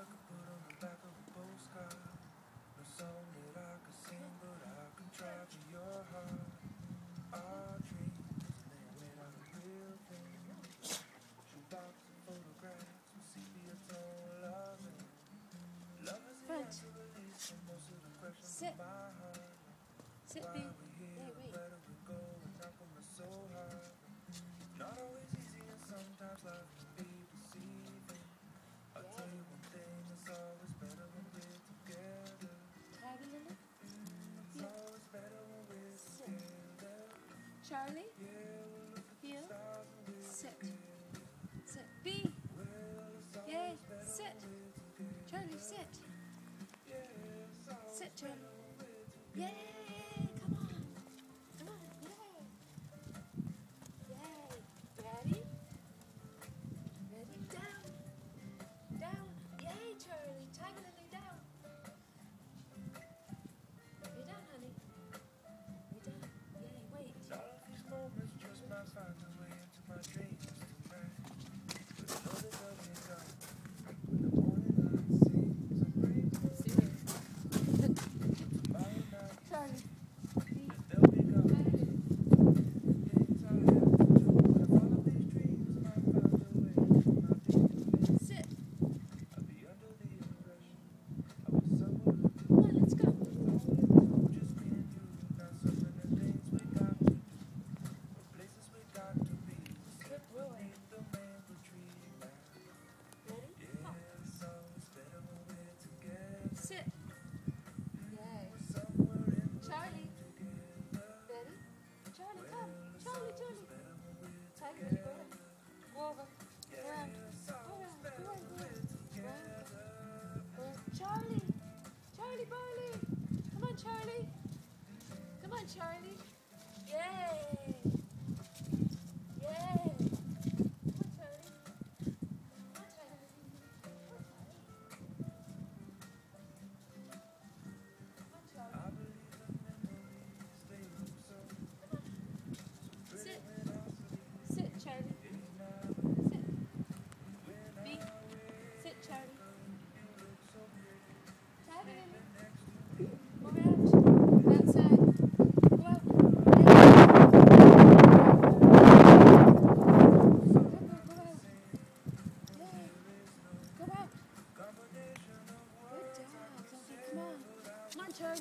I could put on the back of a postcard. No song that I could sing, but I try for your heart. Our dreams, they went on real photographs loving. Love is most of the questions Sit. in my heart. Sit, Why we here, wait, wait. Charlie? here. Sit. Sit. B. Yay. Sit. Charlie, sit. Sit, Charlie. Yay. Charlie! Charlie Barley! Come on, Charlie! Come on, Charlie! Yay! Come on, Charlie.